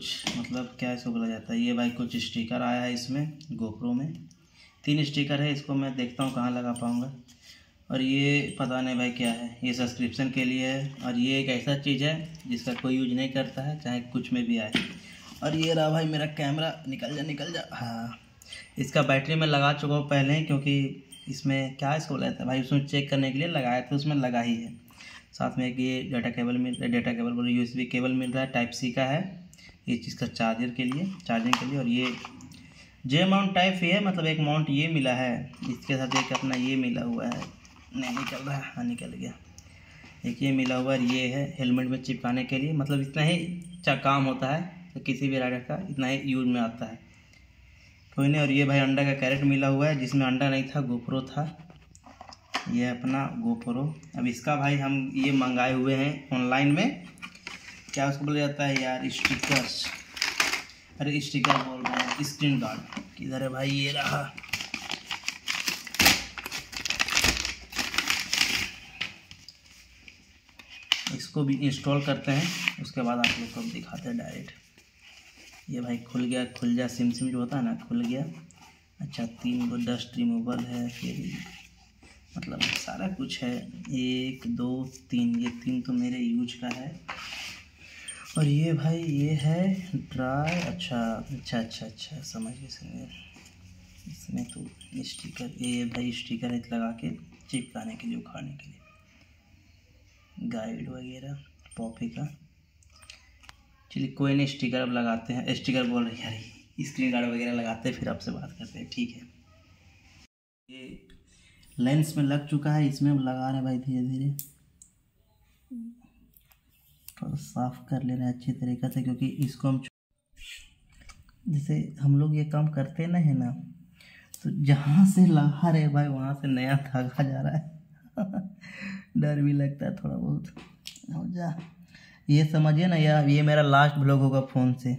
कुछ मतलब क्या इसको बोला जाता है? ये भाई कुछ स्टिकर आया है इसमें, गोप्रो में। तीन स्टिकर है, इसको मैं देखता हूँ कहाँ लगा पाऊँगा। और ये पता नहीं भाई क्या है, ये सब्सक्रिप्शन के लिए है। और ये एक ऐसा चीज़ है, जिसका कोई यूज़ नहीं करता है, चाहे कुछ में भी आए। और ये रहा भाई मेरा कैमरा निकल जा निकल जा। हाँ इसका बैटरी मैं लगा चुका हूँ पहले ही क्योंकि इसमें क्या इसको बोला था भाई उसमें चेक करने के लिए लगाया था, उसमें लगा ही है। साथ में एक ये डाटा केबल मिल रहा है डाटा केबल बोलो यू केबल मिल रहा है टाइप सी का है। ये चीज़ का चार्जर के लिए, चार्जिंग के लिए और ये जे माउंट टाइप ये है मतलब एक माउंट ये मिला है। इसके साथ एक अपना ये मिला हुआ है। नहीं, निकल रहा है। निकल गया। एक ये मिला हुआ है ये है हेलमेट में चिपकाने के लिए। मतलब इतना ही अच्छा काम होता है तो किसी भी राइडर का इतना ही यूज़ में आता है। कोई नहीं, और ये भाई अंडा का कैरेट मिला हुआ है, जिसमें अंडा नहीं था गोप्रो था। ये अपना गोप्रो अब इसका भाई हम ये मंगाए हुए हैं ऑनलाइन में। क्या उसको बोला जाता है यार? स्टिकर्स। अरे स्टिकर बोल रहे हैं, स्क्रीन गार्ड। किधर है भाई ये रहा? इसको भी इंस्टॉल करते हैं, उसके बाद आप लोग को दिखाते हैं डायरेक्ट ये भाई खुल गया, खुल जा, सिम सिम जो होता है ना, खुल गया। अच्छा तीन गो डस्ट रिमूवल है, फिर मतलब सारा कुछ है। एक, दो, तीन, ये तीन तो मेरे यूज़ का है। और ये भाई, ये है ड्राई अच्छा अच्छा अच्छा अच्छा समझ गए समझ इसमें तो स्टिकर ये भाई स्टिकर है लगा के चिपकाने के लिए, उखाड़ने के लिए। गाइड वगैरह पॉपी का। चलिए, कोई नहीं स्टिकर अब लगाते हैं। स्टिकर बोल रही है स्क्रीन गार्ड वगैरह लगाते हैं, फिर आपसे बात करते हैं। ठीक है। ये लेंस में लग चुका है, इसमें लगा रहे भाई धीरे धीरे थोड़ा साफ़ कर ले रहे हैं अच्छी तरीके से, क्योंकि इसको हम जैसे हम लोग ये काम करते ना है ना तो जहाँ से लगा रहे भाई, वहाँ से नया धागा जा रहा है। डर भी लगता है थोड़ा बहुत। हो जा। ये समझिए ना यार, ये मेरा लास्ट ब्लॉग होगा फ़ोन से,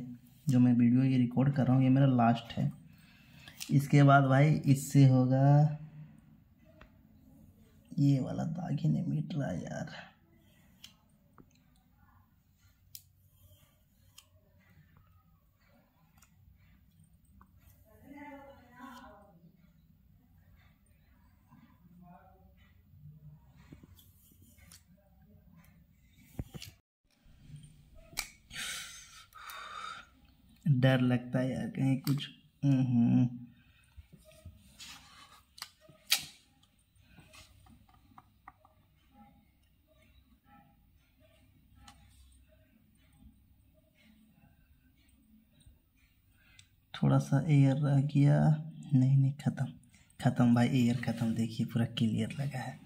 जो मैं वीडियो ये रिकॉर्ड कर रहा हूँ, ये मेरा लास्ट है। इसके बाद भाई, इससे होगा ये वाला दाग ही नहीं मिट रहा यार। डर लगता है यार, कहीं कुछ। थोड़ा सा एयर रह गया। नहीं नहीं, ख़त्म। ख़त्म भाई एयर ख़त्म। देखिए, पूरा क्लियर लगा है।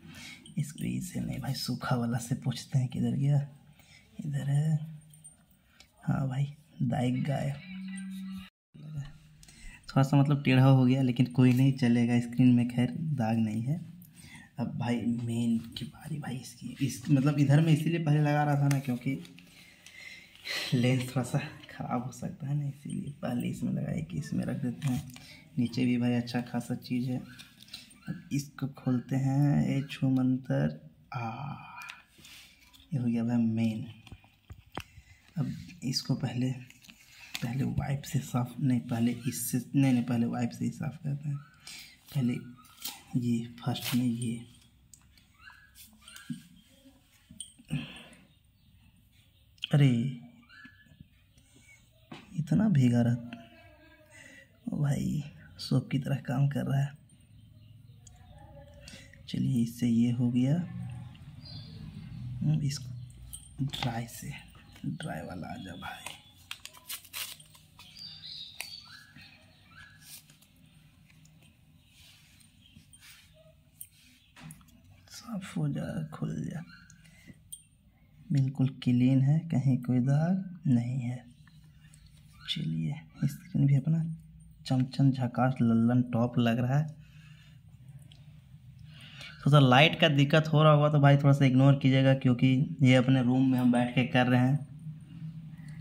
इसको इसे नहीं, भाई, सूखा वाला से पूछते हैं किधर गया? इधर है। हाँ भाई दाइक गाय। थोड़ा सा मतलब टेढ़ा हो गया, लेकिन कोई नहीं चलेगा स्क्रीन में। खैर, दाग नहीं है। अब भाई मेन की बारी भाई इसकी। इस मतलब इधर में इसीलिए पहले लगा रहा था ना, क्योंकि लेंस थोड़ा सा ख़राब हो सकता है ना, इसीलिए पहले इसमें लगाए कि इसमें रख देते हैं। नीचे भी भाई अच्छा खासा चीज़ है। अब इसको खोलते हैं ए छू मंतर आ, ये हो गया भाई मेन अब इसको पहले पहले वाइप से साफ़, नहीं, पहले इससे, नहीं नहीं, पहले वाइप से ही साफ़ करते हैं। पहले ये फ़र्स्ट में ये। अरे, इतना भीगा रहा। भाई सोप की तरह काम कर रहा है। चलिए, इससे ये हो गया। इसको ड्राई से ड्राई वाला आ जा भाई साफ़ हो जा खुल जा बिल्कुल क्लीन है, कहीं कोई दाग नहीं है। चलिए, स्क्रीन भी अपना चमचम झकास लल्लन टॉप लग रहा है। थोड़ा सा लाइट का दिक्कत हो रहा होगा तो भाई थोड़ा सा इग्नोर कीजिएगा क्योंकि ये अपने रूम में हम बैठ के कर रहे हैं।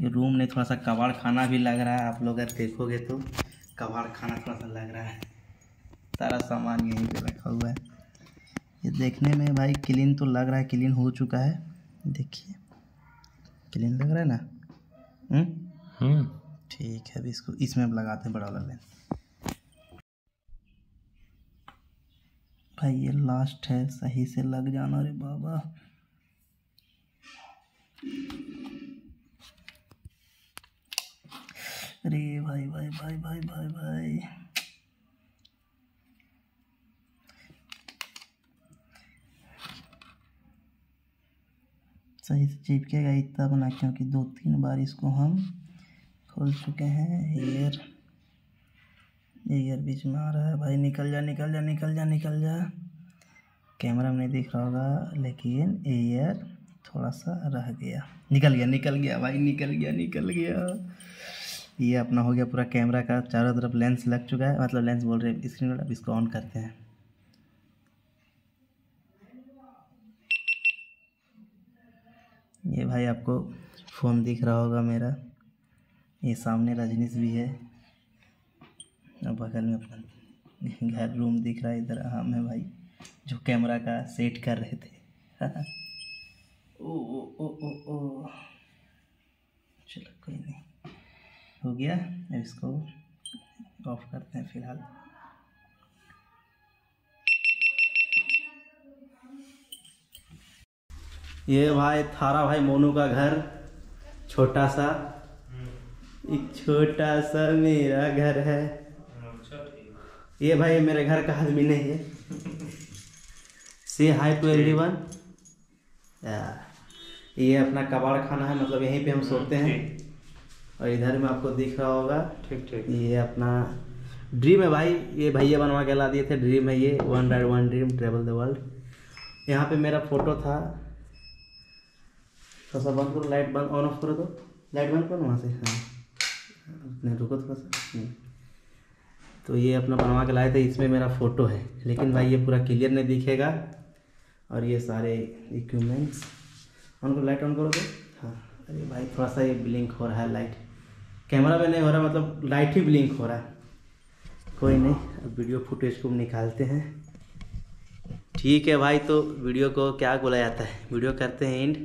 ये रूम में थोड़ा सा कबाड़ खाना भी लग रहा है, आप लोग अगर देखोगे तो। कबाड़ खाना थोड़ा सा लग रहा है। सारा सामान यहीं पे रखा हुआ है। ये देखने में भाई क्लीन तो लग रहा है क्लीन हो चुका है। देखिए क्लीन लग रहा है ना? हम्म? हम्म। ठीक है अभी इसको इसमें अब लगाते हैं बड़ा वाला लेंस। भाई ये लास्ट है सही से लग जाना रे बाबा। अरे भाई भाई भाई भाई भाई भाई भाई। सही से चिपकेगा इतना बना, क्योंकि दो तीन बार इसको हम खोल चुके हैं। एयर एयर बीच में आ रहा है। भाई, निकल जा निकल जा निकल जा निकल जा। कैमरा में नहीं दिख रहा होगा, लेकिन एयर थोड़ा सा रह गया। निकल गया निकल गया, भाई, निकल गया निकल गया। ये अपना हो गया पूरा कैमरा का, चारों तरफ़ लेंस लग चुका है। मतलब लेंस बोल रहे हैं स्क्रीन अब इसको ऑन करते हैं। ये भाई आपको फ़ोन दिख रहा होगा मेरा। ये सामने रजनीश भी है। और बगल में अपना घर रूम दिख रहा है, इधर हम है भाई, जो कैमरा का सेट कर रहे थे। ओ ओ ओ ओ ओ। चलो कोई नहीं। हो गया? इसको ऑफ़ करते हैं फ़िलहाल। ये भाई थारा भाई मोनू का घर छोटा सा एक छोटा सा मेरा घर है। ये भाई मेरे घर का आदमी नहीं है। से हाई टू एवरी वन ये अपना कबाड़ खाना है मतलब यहीं पे हम सोते हैं। और इधर में आपको दिख रहा होगा। ठीक ठीक। ये अपना ड्रीम है भाई। ये भैया बनवा के ला दिए थे ड्रीम है ये। One ride one dream travel the world यहाँ पे मेरा फ़ोटो था। थोड़ा सा बंद करो लाइट बंद ऑन ऑफ़ करो तो लाइट बंद करो वहाँ से हाँ रुको थोड़ा सा नहीं। तो ये अपना बनवा के लाए थे, इसमें मेरा फ़ोटो है। लेकिन भाई ये पूरा क्लियर नहीं दिखेगा। और ये सारे इक्विपमेंट्स ऑन करो लाइट ऑन करो तो। हाँ अरे भाई थोड़ा सा ये ब्लिंक हो रहा है लाइट कैमरा में नहीं हो रहा मतलब लाइट ही ब्लिंक हो रहा है। कोई नहीं, अब वीडियो फुटेज को निकालते हैं। ठीक है भाई तो वीडियो को क्या बोला जाता है? वीडियो करते हैं एंड